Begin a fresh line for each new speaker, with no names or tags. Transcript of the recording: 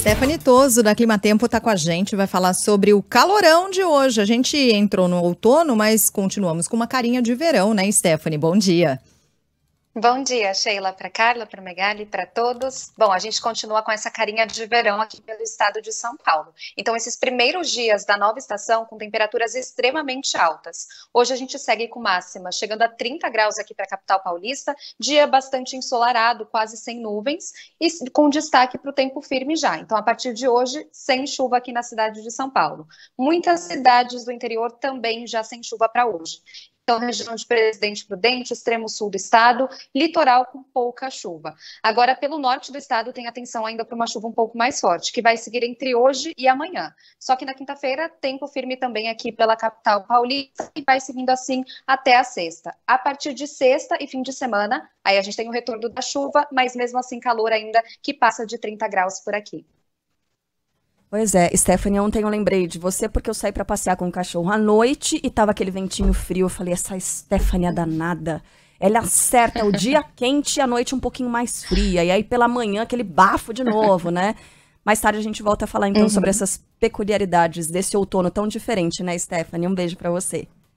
Stephanie Toso, da Clima Tempo, está com a gente, vai falar sobre o calorão de hoje. A gente entrou no outono, mas continuamos com uma carinha de verão, né, Stephanie? Bom dia.
Bom dia, Sheila, para Carla, para Megali, para todos. Bom, a gente continua com essa carinha de verão aqui pelo estado de São Paulo. Então, esses primeiros dias da nova estação com temperaturas extremamente altas. Hoje a gente segue com máxima, chegando a 30 graus aqui para a capital paulista, dia bastante ensolarado, quase sem nuvens, e com destaque para o tempo firme já. Então, a partir de hoje, sem chuva aqui na cidade de São Paulo. Muitas cidades do interior também já sem chuva para hoje. Então, região de Presidente Prudente, extremo sul do estado, litoral com pouca chuva. Agora, pelo norte do estado, tem atenção ainda para uma chuva um pouco mais forte, que vai seguir entre hoje e amanhã. Só que na quinta-feira, tempo firme também aqui pela capital paulista e vai seguindo assim até a sexta. A partir de sexta e fim de semana, aí a gente tem o retorno da chuva, mas mesmo assim calor ainda que passa de 30 graus por aqui.
Pois é, Stephanie, ontem eu lembrei de você porque eu saí para passear com o cachorro à noite e tava aquele ventinho frio. Eu falei, essa Stephanie é danada. Ela acerta o dia quente e a noite um pouquinho mais fria. E aí pela manhã aquele bafo de novo, né? Mais tarde a gente volta a falar então uhum. sobre essas peculiaridades desse outono tão diferente, né, Stephanie? Um beijo para você.